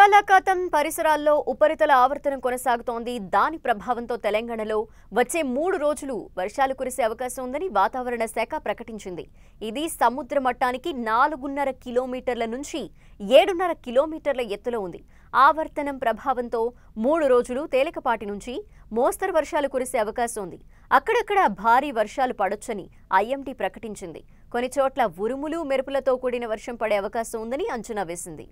బంగాళాఖాతం పరిసరాల్లో ఉపరితల ఆవర్తనం కొనసాగుతోంది. దాని ప్రభావంతో తెలంగాణలో వచ్చే మూడు రోజులు వర్షాలు కురిసే అవకాశం ఉందని వాతావరణ శాఖ ప్రకటించింది. ఇది సముద్ర మట్టానికి నాలుగున్నర కిలోమీటర్ల నుంచి ఏడున్నర కిలోమీటర్ల ఎత్తులో ఉంది. ఆవర్తనం ప్రభావంతో మూడు రోజులు తేలికపాటి నుంచి మోస్తరు వర్షాలు కురిసే అవకాశం ఉంది. అక్కడక్కడ భారీ వర్షాలు పడొచ్చని ఐఎండీ ప్రకటించింది. కొన్ని చోట్ల ఉరుములు మెరుపులతో కూడిన వర్షం పడే అవకాశం ఉందని అంచనా వేసింది.